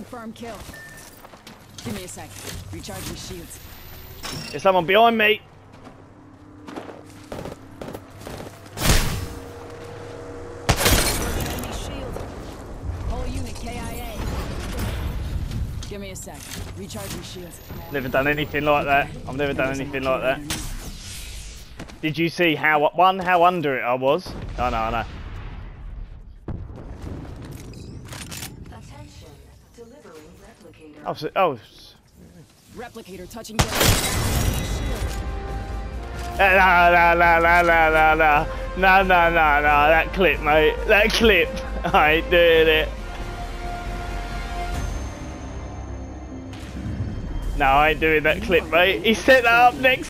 Confirm kill. Give me a sec. Recharging shields. There's someone behind me. Enemy shield. Whole unit KIA. Give me a sec. Recharging shields. Never done anything like that. I've never done anything like that. Did you see how one how under it I was? I know, I know. Replicator. Oh, so, oh. Replicator touching down. Eh, la la la la la la la. No, no, no, no. That clip, mate. That clip. I ain't doing it. No, I ain't doing that clip, mate. He set that up next